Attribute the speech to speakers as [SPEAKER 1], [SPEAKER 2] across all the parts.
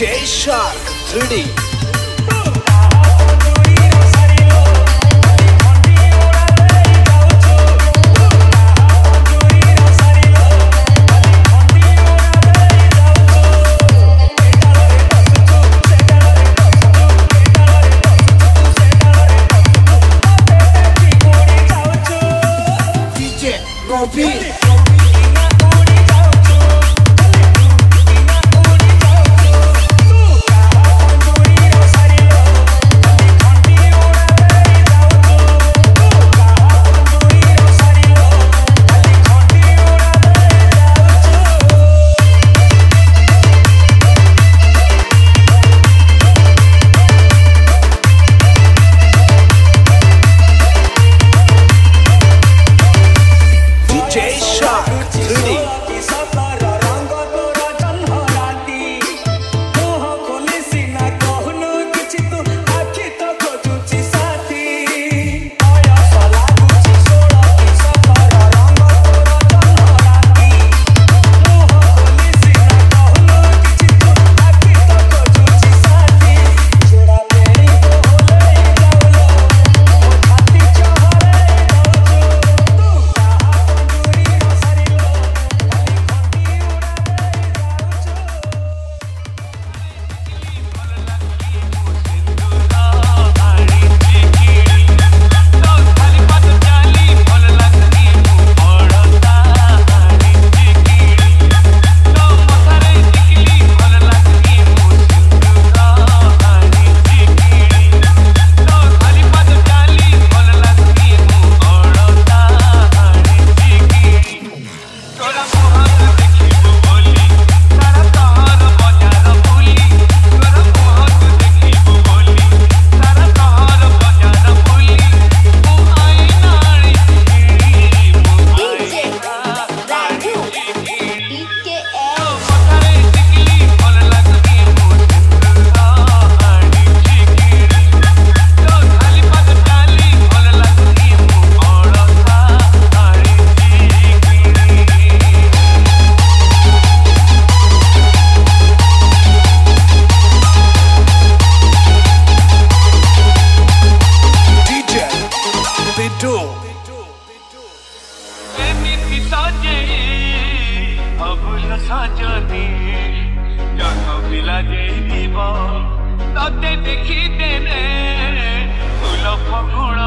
[SPEAKER 1] J Shark 3D. Robbie.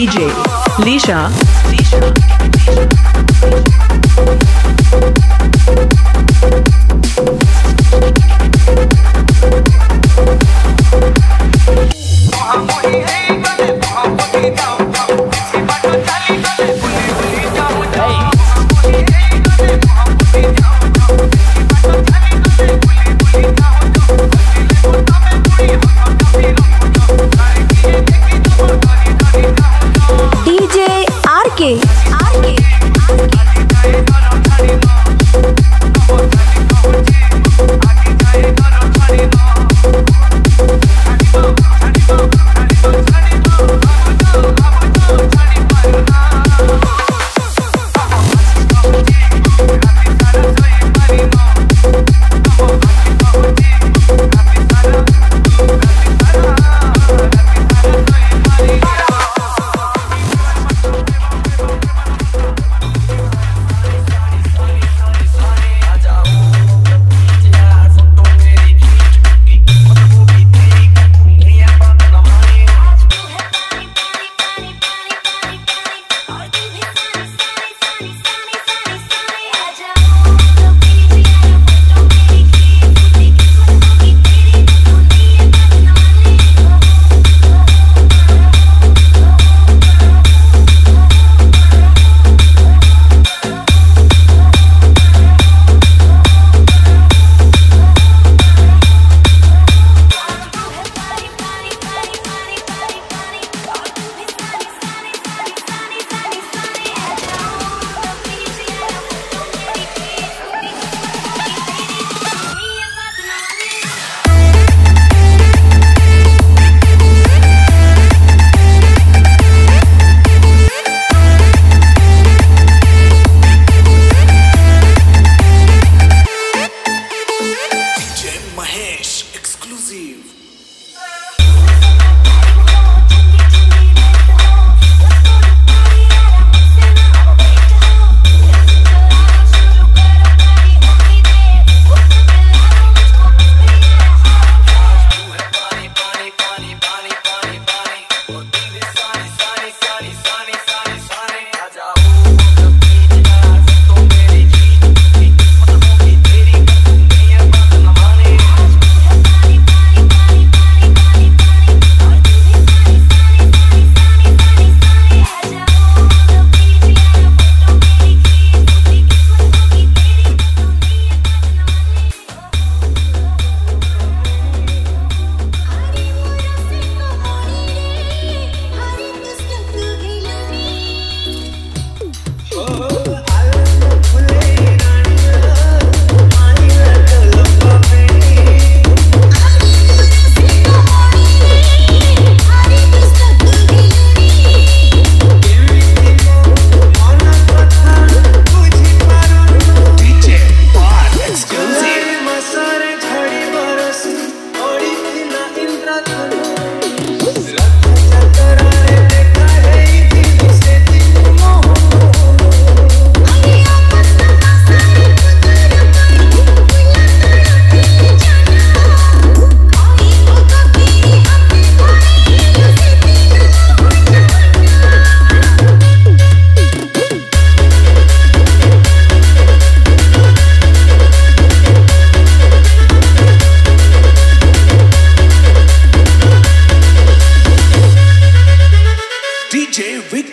[SPEAKER 1] DJ
[SPEAKER 2] Lisha.
[SPEAKER 1] Lisha.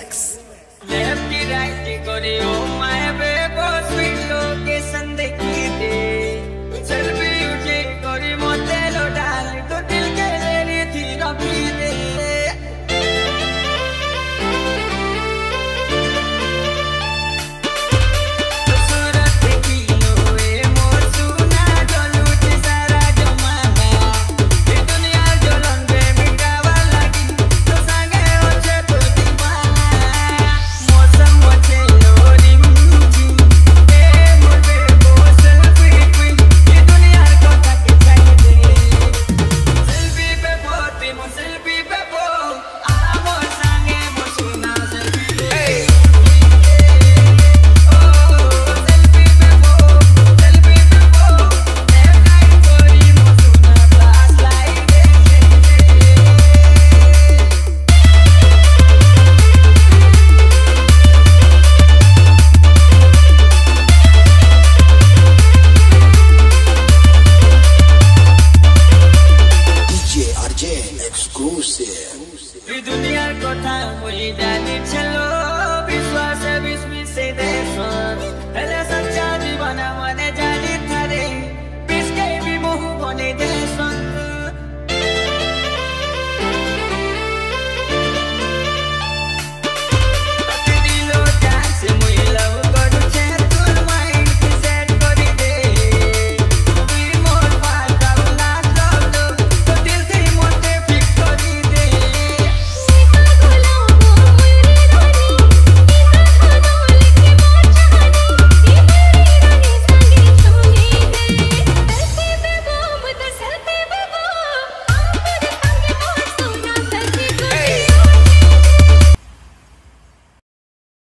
[SPEAKER 1] relax.